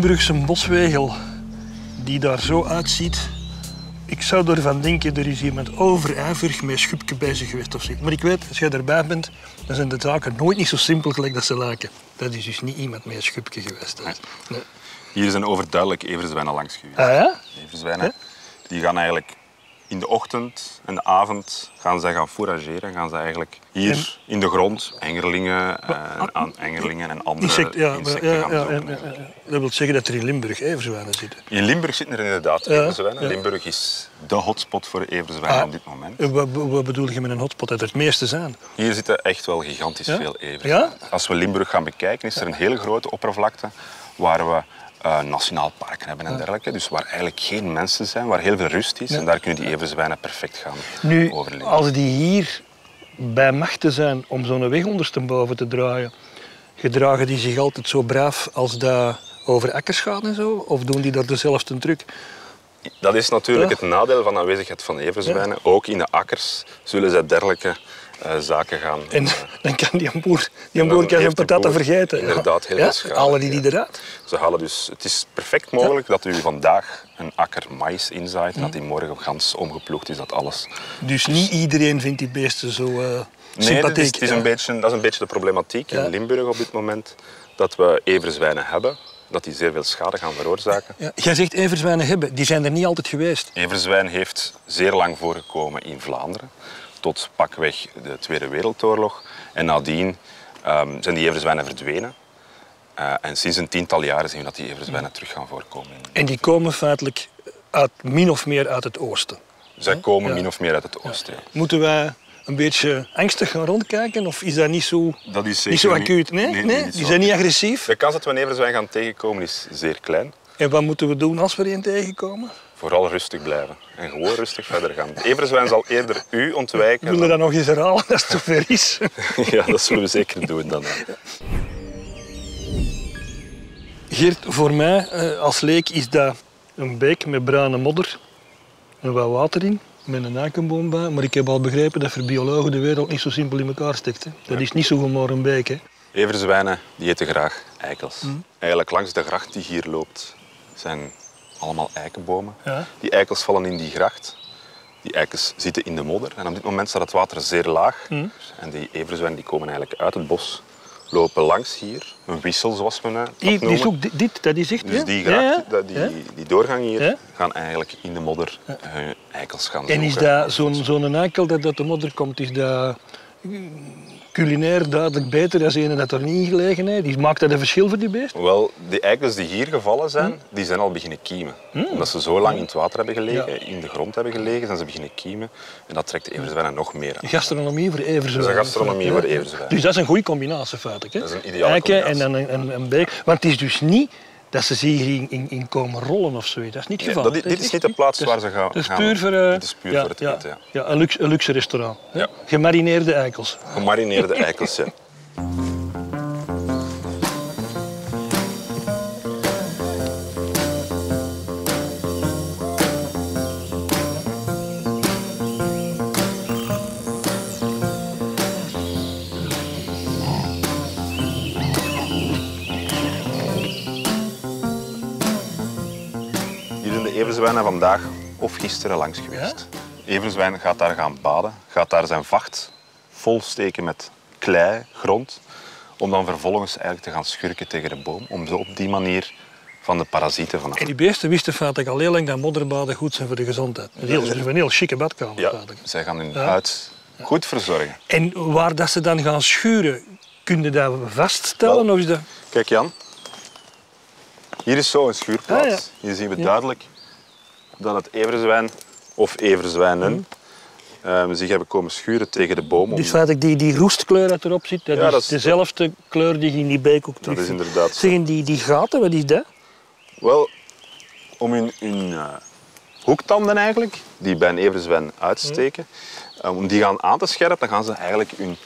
Limburgse boswegel die daar zo uitziet. Ik zou ervan denken, er is iemand overijverig met een schubje bezig geweest of zoiets. Maar ik weet, als jij erbij bent, dan zijn de zaken nooit niet zo simpel gelijk dat ze lijken. Dat is dus niet iemand met een schubje geweest. Is- nee. Hier zijn overduidelijk everzwijnen langs geweest. Ah ja? Everzwijnen, die gaan eigenlijk in de ochtend en de avond gaan zij gaan fourageren. Gaan ze eigenlijk hier in de grond engerlingen, eh, aan engerlingen en andere Insect, ja, maar- insecten ja, gaan ja. Dat wil zeggen dat er in Limburg everzwijnen zitten. In Limburg zitten er inderdaad everzwijnen. Limburg is de hotspot voor everzwijnen Ah. op dit moment. En Wat, wat bedoel je met een hotspot? Dat er het meeste zijn? Hier zitten echt wel gigantisch veel everzwijnen. Als we Limburg gaan bekijken, is er een hele grote oppervlakte waar we eh, nationaal parken hebben en dergelijke. Dus waar eigenlijk geen mensen zijn, waar heel veel rust is. En daar kunnen die everzwijnen perfect gaan Nu, overleven. als die hier bij machten zijn om zo'n weg ondersteboven te draaien, gedragen die zich altijd zo braaf als dat over akkers gaat en zo? Of doen die daar dezelfde truc? Dat is natuurlijk Ja. het nadeel van de aanwezigheid van everzwijnen. Ook in de akkers zullen zij dergelijke eh, zaken gaan. En eh, dan kan die boer, die boer kan zijn patatten vergeten. inderdaad heel ja? schade, Halen die ja. die eruit? Ze halen dus, het is perfect mogelijk dat u vandaag een akker maïs inzaait en dat die morgen gans omgeploegd is, dat alles. Dus niet iedereen vindt die beesten zo eh Nee, sympathiek. is, het is een beetje, dat is een beetje de problematiek in Limburg op dit moment. Dat we everzwijnen hebben, dat die zeer veel schade gaan veroorzaken. Ja. Jij zegt everzwijnen hebben, die zijn er niet altijd geweest. Everzwijn heeft zeer lang voorgekomen in Vlaanderen, tot pakweg de Tweede Wereldoorlog. En nadien ehm, zijn die everzwijnen verdwenen. Eh, en sinds een tiental jaren zien we dat die everzwijnen terug gaan voorkomen. En die komen feitelijk uit, min of meer uit het oosten. Zij komen Ja. min of meer uit het oosten. ja. Moeten wij een beetje angstig gaan rondkijken? Of is dat niet zo, Dat is niet zo acuut? Nee, nee, die zijn niet agressief. De kans dat we een everzwijn gaan tegenkomen is zeer klein. En wat moeten we doen als we er een tegenkomen? Vooral rustig blijven en gewoon rustig verder gaan. Everzwijn zal eerder u ontwijken. Willen we dat nog eens herhalen als het zover is? Ja, dat zullen we zeker doen dan. Geert, voor mij eh, als leek is dat een beek met bruine modder en wat water in, met een eikenboom bij. Maar ik heb al begrepen dat voor biologen de wereld niet zo simpel in elkaar steekt. Hè. Dat is niet zomaar een beek. Hè. Everzwijnen die eten graag eikels. Mm. Eigenlijk langs de gracht die hier loopt zijn allemaal eikenbomen. Ja. Die eikels vallen in die gracht. Die eikels zitten in de modder en op dit moment staat het water zeer laag. Mm. En die everzwijnen die komen eigenlijk uit het bos, lopen langs hier. Een wissel zoals we het Die, noemen. is dit, dat is echt... Dus die, gracht, ja. die, die doorgang hier gaan eigenlijk in de modder hun eikels gaan En is zoeken. dat zo'n zo'n eikel dat uit de modder komt, is dat culinair duidelijk beter dan een dat er niet in gelegen heeft? Die maakt dat een verschil voor die beest? Wel, de eikels die hier gevallen Hm? zijn, die zijn al beginnen kiemen. Omdat ze zo lang in het water hebben gelegen, in de grond hebben gelegen, zijn ze beginnen kiemen. En dat trekt de everzwijnen nog meer aan. Gastronomie voor everzwijnen. Dat is een gastronomie voor everzwijnen. Dus dat is een goede combinatie feitelijk. Hè? Dat is een ideale Eiken en combinatie. dan een, een, een beek. Want het is dus niet dat ze zich in, in, komen rollen of zoiets. Dat is niet het geval. dat- dit is niet de plaats waar ze gaan- Dat is puur voor, eh, dit is puur voor het ja, eten, ja. Ja, een, luxe, een luxe restaurant. Ja. Gemarineerde eikels. Gemarineerde eikels, ja. vandaag of gisteren langs geweest. Everzwijn gaat daar gaan baden, gaat daar zijn vacht vol steken met klei, grond, om dan vervolgens eigenlijk te gaan schurken tegen de boom, om zo op die manier van de parasieten vanaf En die beesten wisten feitelijk al heel lang dat modderbaden goed zijn voor de gezondheid. Een heel, een heel chique badkamer. Ja, zij gaan hun Ja. huid goed verzorgen. En waar dat ze dan gaan schuren, kun je dat vaststellen? Wel. Of is dat... Kijk Jan, hier is zo een schuurplaats. Ah, ja. Hier zien we duidelijk dat het everzwijn of everzwijnen ehm, zich hebben komen schuren tegen de boom. om- Dus feitelijk die, die roestkleur dat erop zit, dat Ja, is dat is- dezelfde kleur die je in die beek ook terug is inderdaad zo. Zeggen die, die gaten, wat is dat? Wel, om hun, hun eh, hoektanden eigenlijk, die bij een everzwijn uitsteken, eh, om die gaan aan te scherpen, dan gaan ze eigenlijk hun,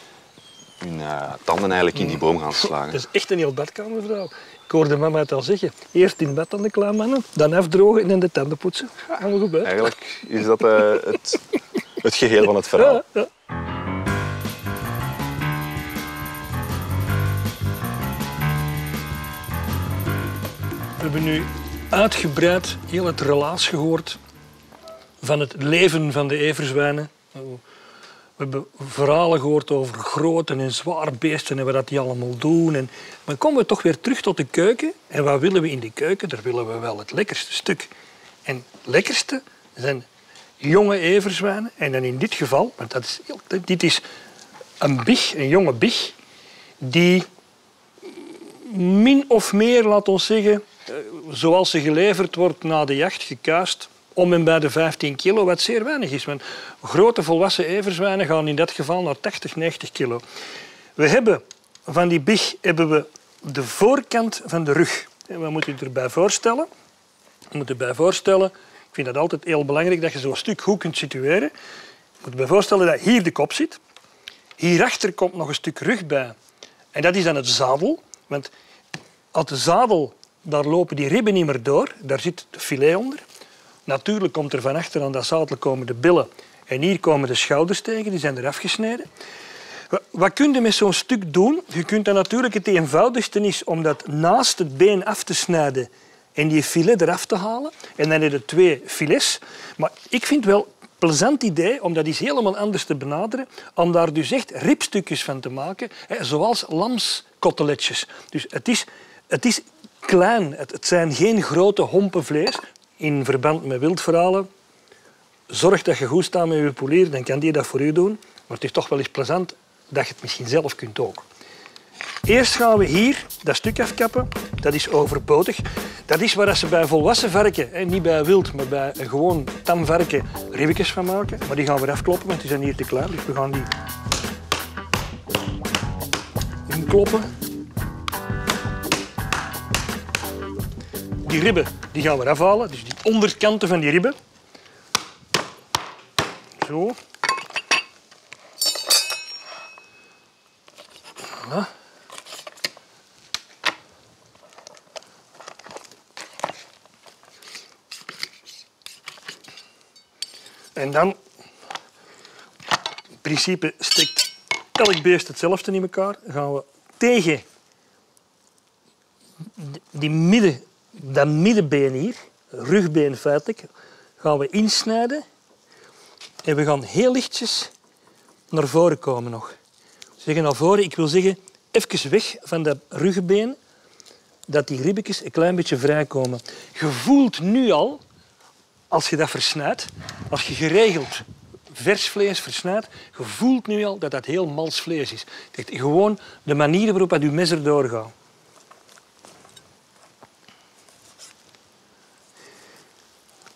hun eh, tanden eigenlijk in die boom gaan slagen. Dat is echt een heel badkamerverhaal. Ik hoorde mama het al zeggen. Eerst in bed aan de klaarmannen, dan afdrogen en dan de tanden poetsen. Goed, hè? Eigenlijk is dat eh, het, het geheel van het verhaal. Ja, ja. hebben nu uitgebreid heel het relaas gehoord van het leven van de everzwijnen. We hebben verhalen gehoord over grote en zware beesten en wat die allemaal doen. En, maar komen we toch weer terug tot de keuken. En wat willen we in die keuken? Daar willen we wel het lekkerste stuk. En het lekkerste zijn jonge everzwijnen. En dan in dit geval, want dat is, dit is een big, een jonge big, die min of meer, laat ons zeggen, eh, zoals ze geleverd wordt na de jacht, gekuist, om en bij de 15 kilo, wat zeer weinig is. Want grote volwassen everzwijnen gaan in dat geval naar 80, 90 kilo. We hebben van die big hebben we de voorkant van de rug. En wat moet je erbij voorstellen? Je moet erbij voorstellen, ik vind dat altijd heel belangrijk dat je zo'n stuk goed kunt situeren. Je moet je voorstellen dat hier de kop zit. Hierachter komt nog een stuk rug bij. En dat is dan het zadel. Want als de zadel, daar lopen die ribben niet meer door. Daar zit het filet onder. Natuurlijk komt er van achter aan dat zadel komen de billen. En hier komen de schouders tegen, die zijn er afgesneden. Wat kun je met zo'n stuk doen? Je kunt dan natuurlijk het eenvoudigste is om dat naast het been af te snijden en die filet eraf te halen. En dan heb je twee filets. Maar ik vind wel plezant idee om dat helemaal anders te benaderen. Om daar dus echt ribstukjes van te maken, zoals lamskoteletjes. Dus het is, het is klein. Het zijn geen grote hompen vlees. In verband met wildverhalen, zorg dat je goed staat met je polier, dan kan die dat voor u doen. Maar het is toch wel eens plezant dat je het misschien zelf kunt ook. Eerst gaan we hier dat stuk afkappen. Dat is overbodig. Dat is waar ze bij volwassen varken, niet bij wild, maar bij gewoon tam varken, ribbetjes van maken. Maar die gaan we afkloppen, want die zijn hier te klein. Dus we gaan die inkloppen. Die ribben die gaan we afhalen, dus die onderkanten van die ribben. Zo. En dan, in principe steekt elk beest hetzelfde in elkaar. Gaan we tegen die midden, dat middenbeen hier, rugbeen feitelijk, gaan we insnijden. En we gaan heel lichtjes naar voren komen nog. Zeggen naar voren, ik wil zeggen, even weg van dat rugbeen, dat die ribbetjes een klein beetje vrijkomen. Je voelt nu al als je dat versnijdt, als je geregeld vers vlees versnijdt, je voelt nu al dat dat heel mals vlees is. Gewoon de manier waarop dat je mes er doorgaat.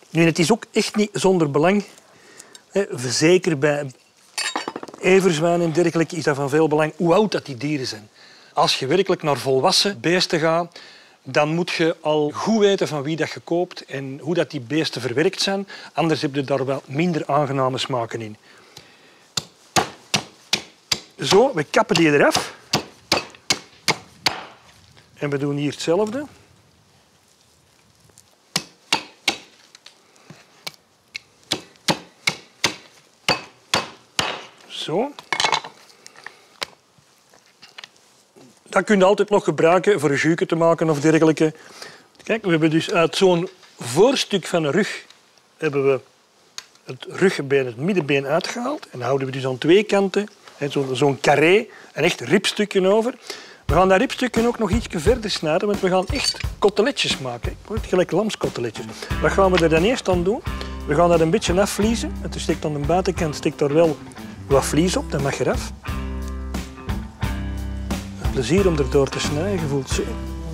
Nu, het is ook echt niet zonder belang, zeker bij everzwijnen en dergelijke, is dat van veel belang hoe oud dat die dieren zijn. Als je werkelijk naar volwassen beesten gaat, dan moet je al goed weten van wie dat je koopt en hoe dat die beesten verwerkt zijn. Anders heb je daar wel minder aangename smaken in. Zo, we kappen die eraf. En we doen hier hetzelfde. Dat kun je altijd nog gebruiken voor een jus te maken of dergelijke. Kijk, we hebben dus uit zo'n voorstuk van een rug hebben we het rugbeen, het middenbeen uitgehaald. En dan houden we dus aan twee kanten zo'n zo carré, een echt ribstukje over. We gaan dat ribstukje ook nog iets verder snijden, want we gaan echt koteletjes maken. Gelijk lamskoteletjes. Wat gaan we er dan eerst aan doen? We gaan dat een beetje afvliezen. En er steekt aan de buitenkant steekt er wel wat vlies op, dat mag eraf plezier om erdoor te snijden. Je voelt zo,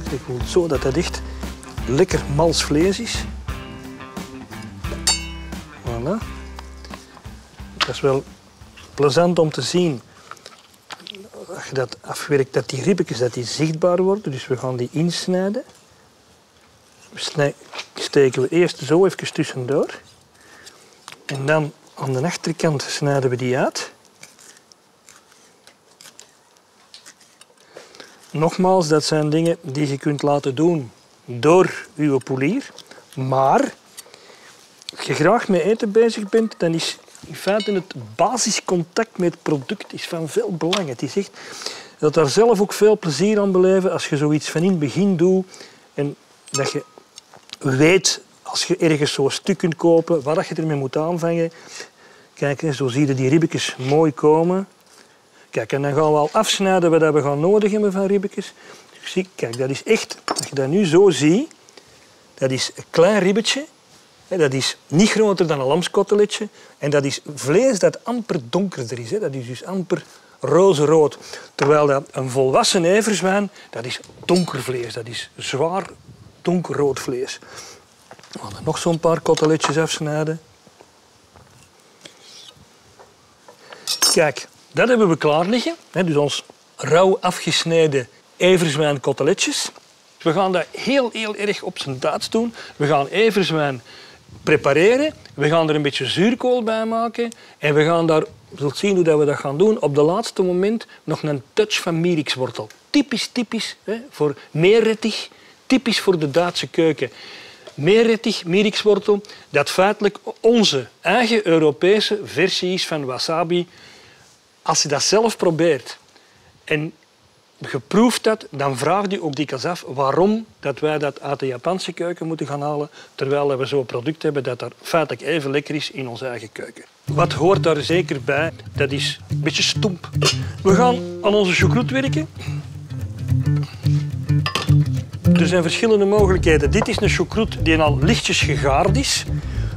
je voelt zo dat het echt lekker mals vlees is. Voilà. Dat is wel plezant om te zien. Als je dat afwerkt, dat die ribbetjes dat die zichtbaar worden. Dus we gaan die insnijden. Steken we eerst zo even tussendoor. En dan aan de achterkant snijden we die uit. Nogmaals, dat zijn dingen die je kunt laten doen door je polier. Maar als je graag met eten bezig bent, dan is in feite het basiscontact met het product is van veel belang. Het is dat daar zelf ook veel plezier aan beleven als je zoiets van in het begin doet. En dat je weet, als je ergens zo'n stuk kunt kopen, wat je ermee moet aanvangen. Kijk, zo zie je die ribbetjes mooi komen. Kijk, en dan gaan we al afsnijden wat we gaan nodig hebben van ribbetjes. Kijk, dat is echt, als je dat nu zo ziet, dat is een klein ribbetje. Dat is niet groter dan een lamskoteletje. En dat is vlees dat amper donkerder is. Dat is dus amper roze-rood. Terwijl dat een volwassen everzwijn, dat is donker vlees. Dat is zwaar donkerrood vlees. We gaan er nog zo'n paar koteletjes afsnijden. Kijk, dat hebben we klaar liggen. Dus ons rauw afgesneden everzwijn koteletjes. We gaan dat heel, heel erg op zijn daad doen. We gaan everzwijn prepareren. We gaan er een beetje zuurkool bij maken. En we gaan daar, je zult zien hoe we dat gaan doen, op de laatste moment nog een touch van mierikswortel. Typisch, typisch hè, voor meerrettig. Typisch voor de Duitse keuken. Meerrettig, mierikswortel, dat feitelijk onze eigen Europese versie is van wasabi. Als je dat zelf probeert en geproefd dat, dan vraagt u ook dikwijls af waarom dat wij dat uit de Japanse keuken moeten gaan halen, terwijl we zo'n product hebben dat er feitelijk even lekker is in onze eigen keuken. Wat hoort daar zeker bij? Dat is een beetje stomp. We gaan aan onze choucroute werken. Er zijn verschillende mogelijkheden. Dit is een choucroute die al lichtjes gegaard is.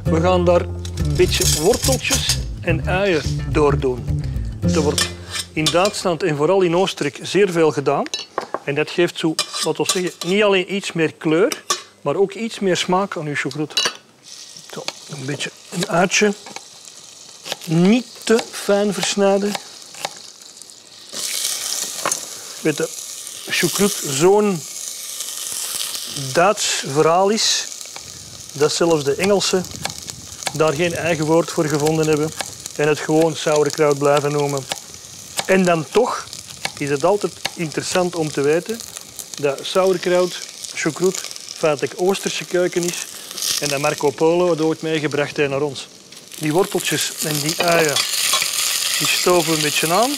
We gaan daar een beetje worteltjes en uien door doen. Er wordt in Duitsland en vooral in Oostenrijk zeer veel gedaan. En dat geeft zo, laten we zeggen, niet alleen iets meer kleur, maar ook iets meer smaak aan uw choucroute. Zo, een beetje een uitje. Niet te fijn versnijden. Weet de choucroute zo'n Duits verhaal is dat zelfs de Engelsen daar geen eigen woord voor gevonden hebben en het gewoon sauerkraut blijven noemen. En dan toch is het altijd interessant om te weten dat sauerkraut, choucroute, feitelijk Oosterse keuken is en dat Marco Polo het ooit meegebracht heeft naar ons. Die worteltjes en die uien, die stoven een beetje aan.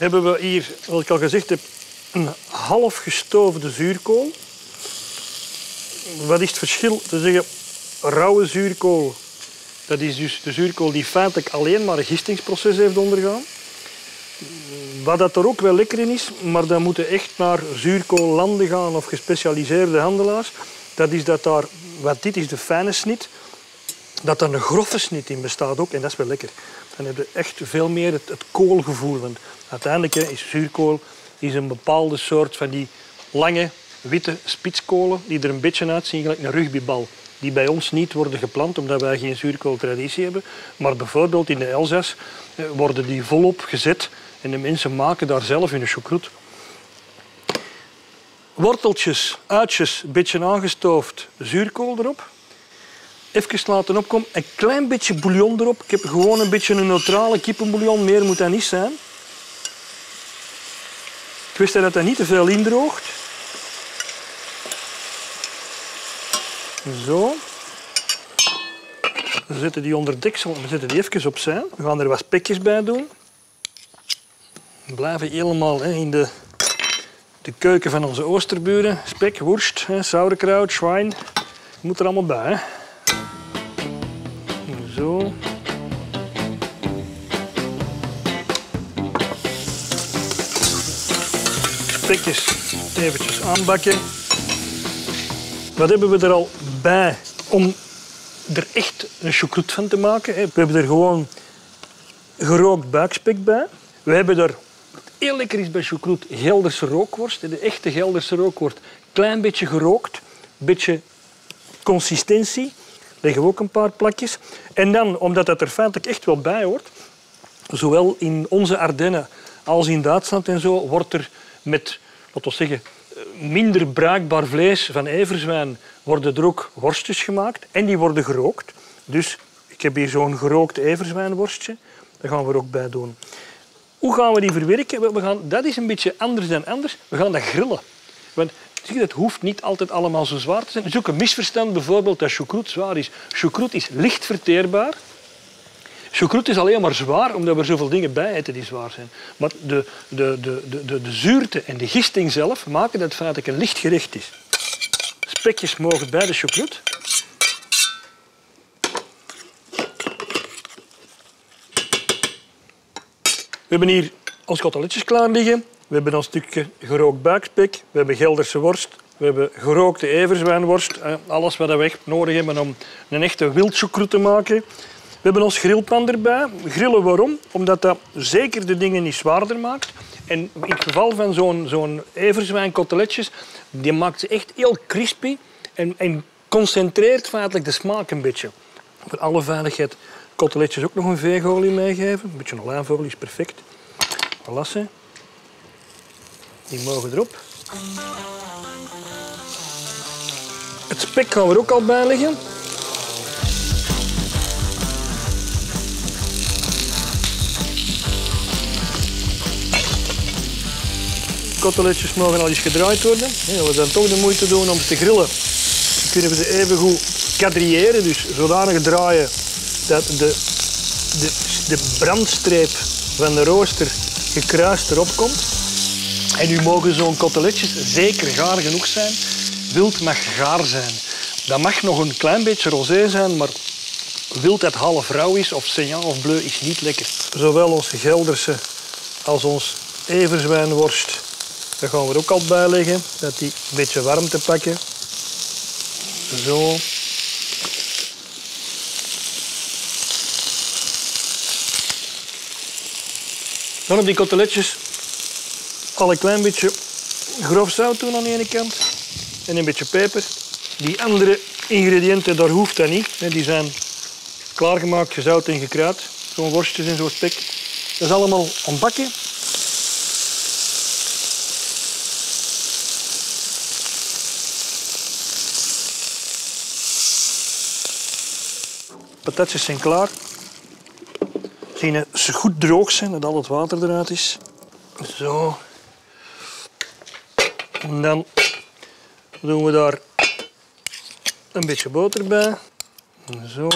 Hebben we hier, wat ik al gezegd heb, een half gestoofde zuurkool. Wat is het verschil? Te zeggen, rauwe zuurkool, dat is dus de zuurkool die feitelijk alleen maar een gistingsproces heeft ondergaan. Wat dat er ook wel lekker in is, maar dan moeten echt naar zuurkoollanden gaan of gespecialiseerde handelaars. Dat is dat daar, wat dit is de fijne snit, dat er een grove snit in bestaat ook. En dat is wel lekker. Dan heb je echt veel meer het, het koolgevoel. Want uiteindelijk is zuurkool is een bepaalde soort van die lange witte spitskolen die er een beetje uitzien gelijk een rugbybal die bij ons niet worden geplant omdat wij geen zuurkooltraditie hebben. Maar bijvoorbeeld in de Elzas eh, worden die volop gezet en de mensen maken daar zelf hun choucroute. Worteltjes, uitjes, een beetje aangestoofd, zuurkool erop. Even laten opkomen, een klein beetje bouillon erop. Ik heb gewoon een beetje een neutrale kippenbouillon, meer moet dat niet zijn. Ik wist dat dat niet te veel indroogt. Zo. We zetten die onder deksel we zetten die even opzij. We gaan er wat spekjes bij doen. We blijven helemaal in de, de keuken van onze oosterburen. Spek, worst, hè, sauerkraut, schwein. Moet er allemaal bij. Hè. Zo. Spekjes eventjes aanbakken. Wat hebben we er al bij om er echt een choucroute van te maken? We hebben er gewoon gerookt buikspek bij. We hebben er, heel lekker is bij choucroute, Gelderse rookworst. De echte Gelderse rookworst. Klein beetje gerookt, beetje consistentie. Leggen we ook een paar plakjes. En dan, omdat dat er feitelijk echt wel bij hoort, zowel in onze Ardennen als in Duitsland en zo, wordt er met, wat we zeggen, minder bruikbaar vlees van everzwijn worden er ook worstjes gemaakt en die worden gerookt. Dus ik heb hier zo'n gerookt everzwijnworstje. Daar gaan we er ook bij doen. Hoe gaan we die verwerken? We gaan, dat is een beetje anders dan anders. We gaan dat grillen. Want het hoeft niet altijd allemaal zo zwaar te zijn. Ook een misverstand bijvoorbeeld dat choucroute zwaar is. Choucroute is licht verteerbaar. Choucroute is alleen maar zwaar omdat we er zoveel dingen bij eten die zwaar zijn. Maar de, de, de, de, de, zuurte en de gisting zelf maken dat het feitelijk een licht gerecht is. Spekjes mogen bij de choucroute. We hebben hier ons koteletjes klaar liggen. We hebben een stukje gerookt buikspek. We hebben Gelderse worst. We hebben gerookte everzwijnworst. Alles wat we echt nodig hebben om een echte wildchoucroute te maken. We hebben ons grillpan erbij. Grillen waarom? Omdat dat zeker de dingen niet zwaarder maakt. En in het geval van zo'n zo'n everzwijnkoteletjes, die maakt ze echt heel crispy en, en concentreert feitelijk de smaak een beetje. Voor alle veiligheid koteletjes ook nog een veegolie meegeven. Een beetje olijfolie is perfect. Lassen. Die mogen erop. Het spek gaan we er ook al bij leggen. Koteletjes mogen al eens gedraaid worden. We zijn toch de moeite doen om ze te grillen. Kunnen we ze even goed quadrilleren, dus zodanig draaien dat de, de, de brandstreep van de rooster gekruist erop komt. En nu mogen zo'n koteletjes zeker gaar genoeg zijn. Wild mag gaar zijn. Dat mag nog een klein beetje rosé zijn, maar wild dat half rauw is of saignan of bleu is niet lekker. Zowel onze Gelderse als ons everzwijnworst, daar gaan we er ook al bij leggen, dat die een beetje warmte pakken. Zo. Dan op die koteletjes al een klein beetje grof zout doen aan de ene kant en een beetje peper. Die andere ingrediënten, daar hoeft dat niet. Die zijn klaargemaakt, gezout en gekruid. Zo'n worstjes en zo'n spek. Dat is allemaal ontbakken. Patatjes zijn klaar. Zien ze goed droog zijn, dat al het water eruit is. Zo. En dan doen we daar een beetje boter bij. Zo.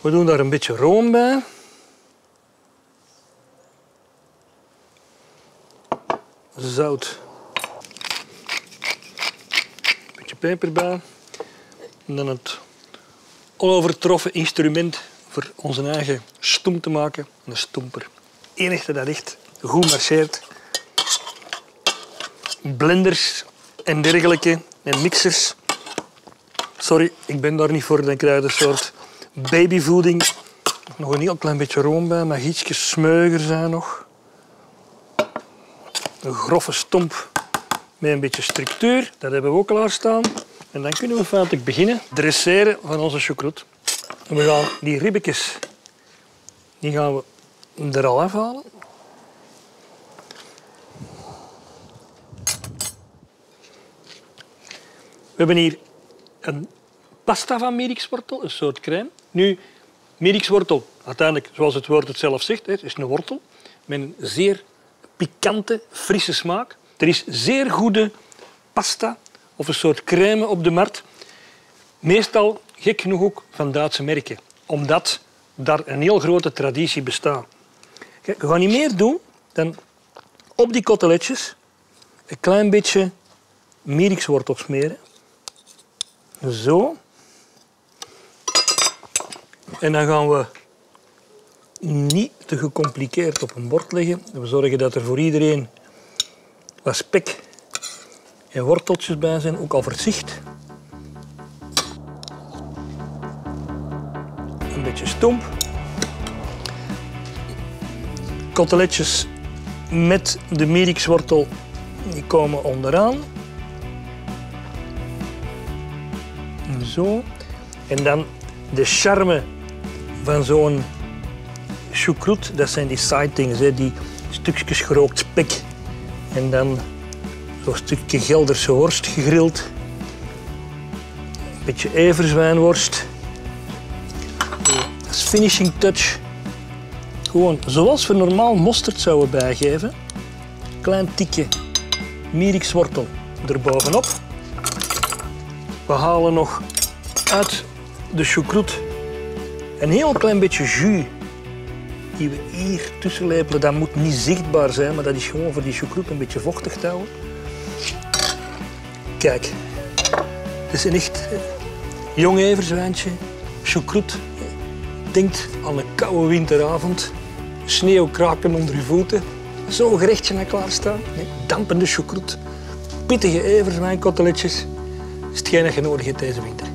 We doen daar een beetje room bij. Zout. Een beetje peper bij. En dan het onovertroffen instrument voor onze eigen stoem te maken. Een stoemper. Het enige dat echt goed marcheert. Blenders en dergelijke en mixers. Sorry, ik ben daar niet voor. Dan krijg je een soort babyvoeding. Nog een heel klein beetje room bij, mag ietsjes smeuiger zijn nog. Een grove stomp met een beetje structuur. Dat hebben we ook klaarstaan. En dan kunnen we feitelijk beginnen dresseren van onze choucroute. We gaan die ribbetjes die gaan we er al afhalen. Hebben hier een pasta van merikswortel, een soort crème. Nu, merikswortel, uiteindelijk, zoals het woord het zelf zegt, is een wortel met een zeer pikante, frisse smaak. Er is zeer goede pasta of een soort crème op de markt. Meestal, gek genoeg ook, van Duitse merken. Omdat daar een heel grote traditie bestaat. Kijk, we gaan niet meer doen dan op die koteletjes een klein beetje merikswortel smeren. Zo. En dan gaan we niet te gecompliceerd op een bord leggen. We zorgen dat er voor iedereen wat spek en worteltjes bij zijn, ook al verzicht. Een beetje stomp. Koteletjes met de merikswortel die komen onderaan. Zo. En dan de charme van zo'n choucroute, dat zijn die sidings, hè, die stukjes gerookt spek. En dan zo'n stukje Gelderse worst gegrild. Een beetje everzwijnworst. Als finishing touch. Gewoon zoals we normaal mosterd zouden bijgeven. Klein tikje mierikswortel erbovenop. We halen nog uit de choucroute een heel klein beetje jus die we hier tussen lepelen, dat moet niet zichtbaar zijn, maar dat is gewoon voor die choucroute een beetje vochtig te houden. Kijk, het is een echt eh, jong everzwijntje, choucroute. Denkt aan een koude winteravond, sneeuw kraken onder je voeten. Zo'n gerechtje naar klaarstaan, met dampende choucroute, pittige everzwijnkoteletjes. is hetgeen dat je nodig hebt deze winter.